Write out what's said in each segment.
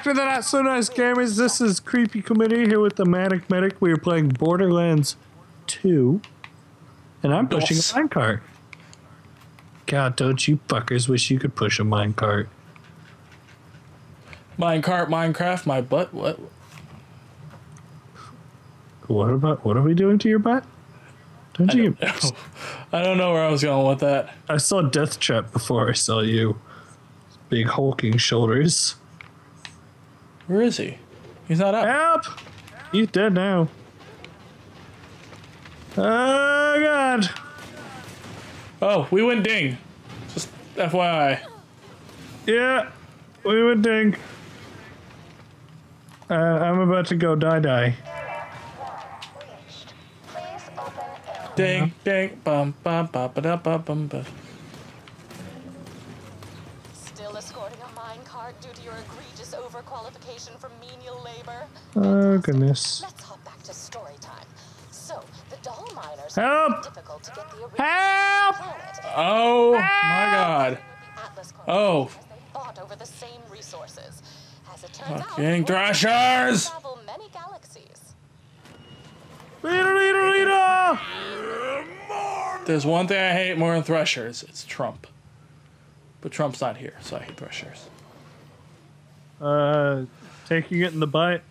back to the Not So Nice Gamers. This is Creepy Chlemydia here with the Manic Medic. We are playing Borderlands 2. And I'm pushing Dos. a minecart. God, don't you fuckers wish you could push a minecart. Minecart, Minecraft, my butt. What? What about, what are we doing to your butt? Don't I you? don't know. I don't know where I was going with that. I saw Death Trap before I saw you. Big hulking shoulders. Where is he? He's not up. Help! He's dead now. Oh god! Oh, we went ding. Just FYI. Yeah, we would ding. Uh, I'm about to go die die. Please open. Ding, ding, bum, bum, bum, ba, da, bum, bum, bum. Due to your egregious overqualification for menial labor? Oh goodness. Let's hop back to story time. So, the Dahl miners Help! difficult to get the original Help! planet. Oh my god. Oh. Over the same resources. As it turns Fucking out, thrashers! travel many galaxies. Leader, leader, leader! There's one thing I hate more than threshers. It's Trump. But Trump's not here, so I hate threshers. Uh, taking it in the butt.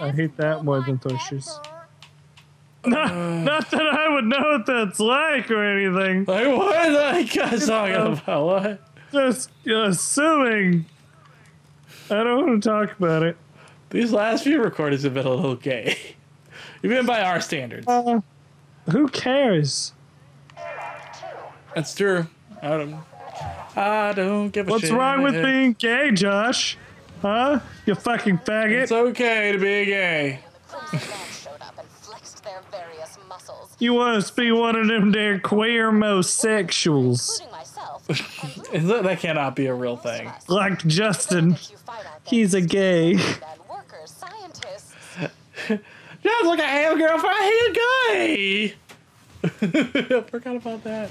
I hate that more than threshers. Not, not that I would know what that's like or anything. Like, what are you guys talking about? What? Just assuming. I don't want to talk about it. These last few recordings have been a little gay. Even by our standards. Uh, who cares? That's true. I don't, I don't give a What's shit. wrong with being gay, Josh? Huh? You fucking faggot. It's okay to be gay. The Crimson Band showed up and flexed their various muscles, You must be one of them there queer including that, cannot be a real thing. Like Justin. If you fight out there, He's a gay. workers, like I have a girlfriend. A guy. I forgot about that.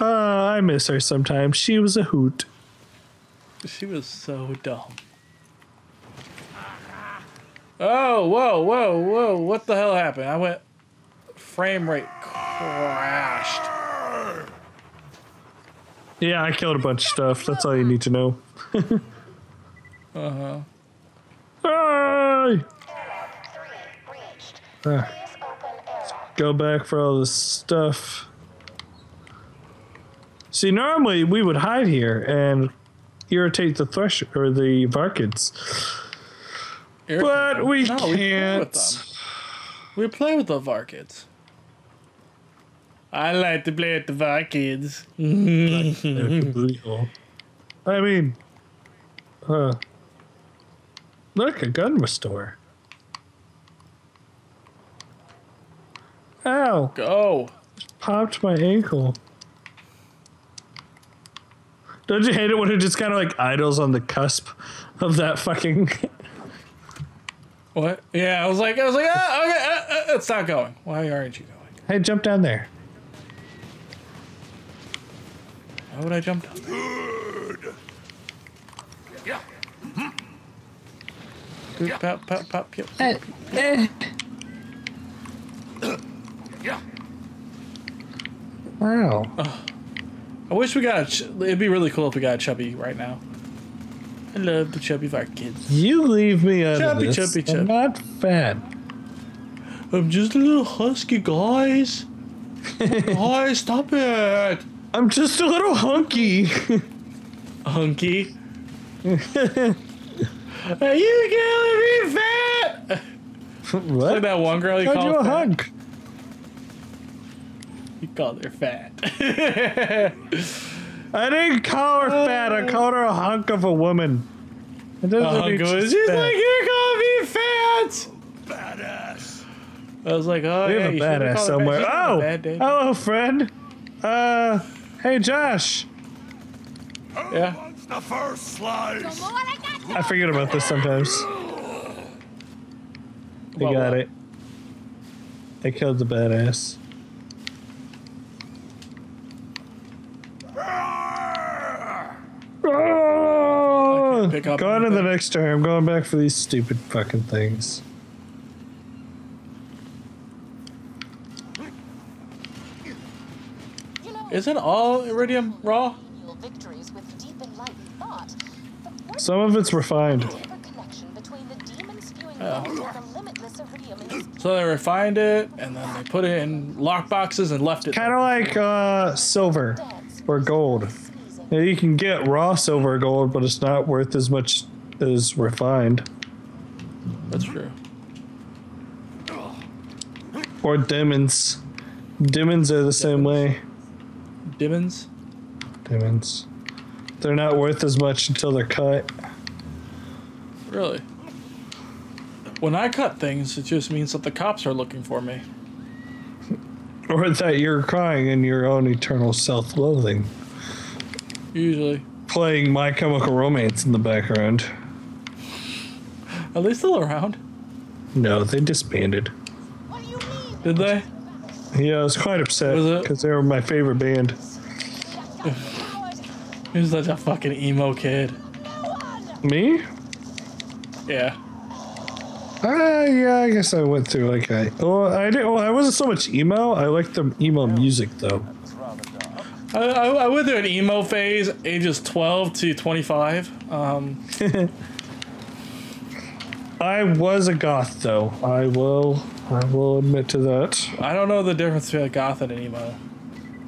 Uh, I miss her sometimes. She was a hoot. She was so dumb. Oh, whoa, whoa, whoa. What the hell happened? I went. Frame rate crashed. Yeah, I killed a bunch of stuff. That's all you need to know. Uh huh. Hey! three. Ah, Please open go back for all this stuff. See, normally we would hide here and irritate the thresh or the Varkids, but we No, we play can't. We play with the Varkids. I like to play with the Varkids. I mean, uh, look, a gun restore. Ow, Go. popped my ankle. Don't you hate it when it just kind of like idles on the cusp of that fucking. What? Yeah, I was like, I was like, ah, okay, uh, uh, it's not going. Why aren't you going? hey, jump down there. Why would I jump down? Good. Pop, pop, pop, yep. Wow. I wish we got. A ch- it'd be really cool if we got a chubby right now. I love the chubby Varkids. You leave me out Chubby, of this. chubby, I'm chubby. not fat. I'm just a little husky, guys. guys, stop it. I'm just a little hunky. Hunky. Are you gonna be fat? what? Like that one girl you called you a fat. hunk? You called her fat. I didn't call her fat. I called her a hunk of a woman. It doesn't mean Hunko she's is she's fat. like, you're calling me fat. Badass. I was like, oh we yeah, have a you should've badass called her fat. somewhere. She's having Oh, bad day. hello, friend. Uh, hey, Josh. yeah. What's the first slice? I forget about this sometimes. They What, got what? it. They killed the badass. Go, pick up go on to the next turn. I'm going back for these stupid fucking things. Isn't all iridium raw? menial victories with deep enlightened thought. But where's Some of it's refined. the deeper connection between the demon spewing Oh. gold and the limitless iridium in this So they refined it and then they put it in lock boxes and left it. Kind of like uh, silver or gold. You can get raw silver gold, but it's not worth as much as refined That's true. or diamonds. Diamonds are the same way. Dimmons. Diamonds. They're not worth as much until they're cut. Really? When I cut things, it just means that the cops are looking for me. Or that you're crying in your own eternal self loathing. Usually. Playing My Chemical Romance in the background. Are they still around? No, they disbanded. What do you mean? Did they? Yeah, I was quite upset because they were my favorite band. He was such a fucking emo kid. Me? Yeah. Uh, yeah, I guess I went through like I. Well, I didn't. Well, I wasn't so much emo. I liked the emo music though. I, I, I went through an emo phase, ages 12 to 25. Um, I was a goth though. I will. I will admit to that. I don't know the difference between a goth and an emo.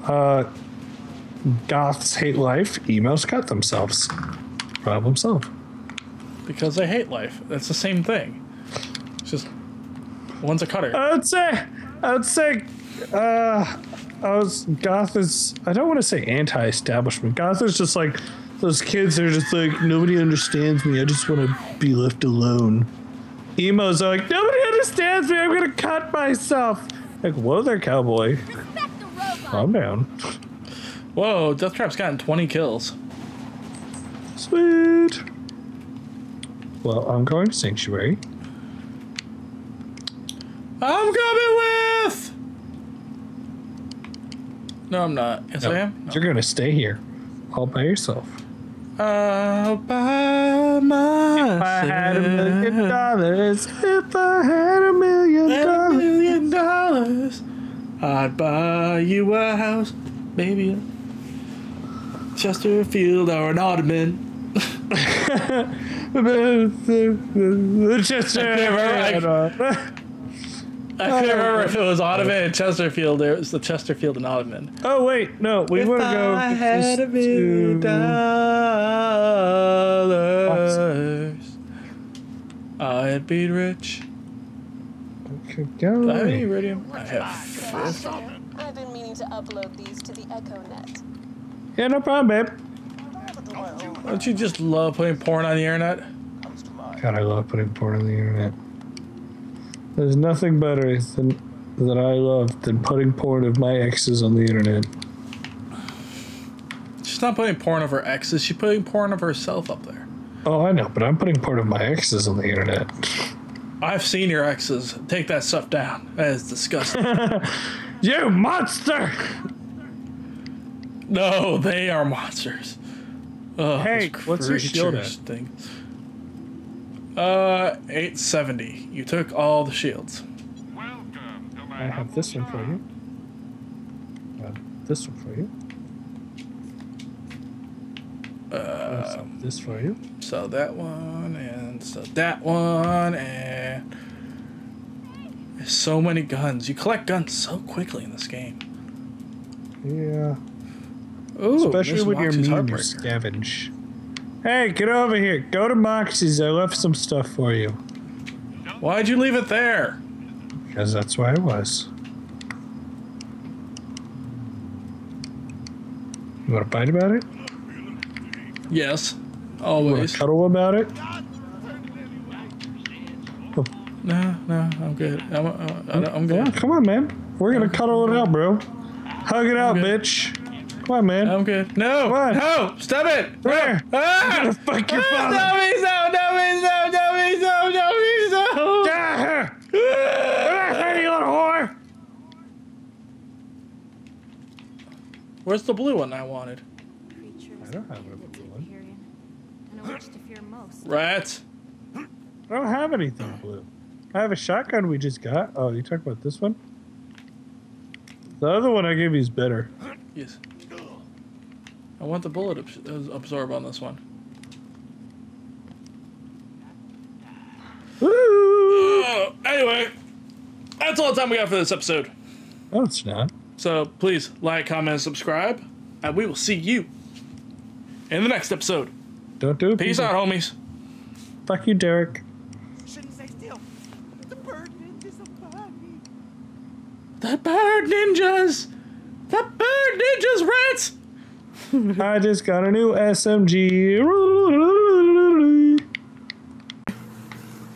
Uh, goths hate life. Emos cut themselves. Problem solved. Because they hate life. That's the same thing. It's just one's a cutter. I would say. I would say. Uh, I was goth is. I don't want to say anti-establishment. Goth is just like those kids. are just like nobody understands me. I just want to be left alone. Emos are like nobody understands me. I'm gonna cut myself. Like whoa there, cowboy. The. Calm down. Whoa, Death Trap's gotten 20 kills. Sweet. Well, I'm going to sanctuary. I'm coming with! No, I'm not. Yes, I am. You're gonna stay here, all by yourself. All by myself. If I had a million dollars. If I had a million And a dollars. million dollars. I'd buy you a house, maybe a Chesterfield or an ottoman. Just I couldn't remember if it was Ottoman and Chesterfield. It was the Chesterfield and Ottoman. Oh wait, no, we If want to go. I had a million dollars, I'd be rich. Keep Do I have any going. I have. I've been meaning to upload these to the EchoNet. Yeah, no problem, babe. Don't you just love putting porn on the internet? God, I love putting porn on the internet. There's nothing better than that I love than putting porn of my exes on the internet. She's not putting porn of her exes. She's putting porn of herself up there. Oh, I know, but I'm putting porn of my exes on the internet. I've seen your exes. Take that stuff down. That is disgusting. You monster! no, they are monsters. Ugh, Hey, what's your shield creatures Thing. Uh, 870. You took all the shields. I have this one for you. I have this one for you. Uh, this for you. So that one, and so that one, and so many guns. You collect guns so quickly in this game. Yeah. Ooh, Especially when you're mean Heartbreaker. scavenge. Hey, get over here. Go to Moxie's. I left some stuff for you. Why'd you leave it there? Because that's where I was. You want to fight about it? Yes, You want always. to cuddle about it? No, no, I'm good. I'm, I'm, I'm Yeah, come on, man. We're going to cuddle it out, bro. Hug it out, good. bitch. Come on, man. I'm good. No, Come on. no, stop it. No. There. Ah! gonna fuck your Ah, father. No, me so, no, me so, no, me so, no, me so. Ah! Ah, you little whore! Where's the blue one I wanted? I don't have a blue one. Hyperion, and know which to fear most. Rats. I don't have anything blue. I have a shotgun we just got. Oh, you talk about this one? The other one I gave you is better. Yes. I want the bullet abs- uh, absorb on this one. Uh, anyway, that's all the time we got for this episode. No, it's not. So please like, comment, and subscribe, and we will see you in the next episode. Don't do it. Peace people. out, homies. Fuck you, Derek. Shouldn't stay. The bird ninjas above me. The bird ninjas rats! I just got a new SMG.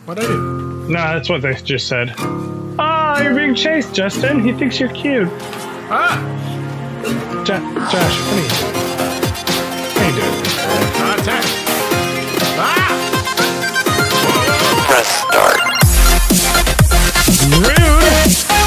What are you? Nah, that's what they just said. Ah, oh, you're being chased, Justin. He thinks you're cute. Ah! Jo Josh, what are you? What are you doing? Contact. Ah! Press start. Rude.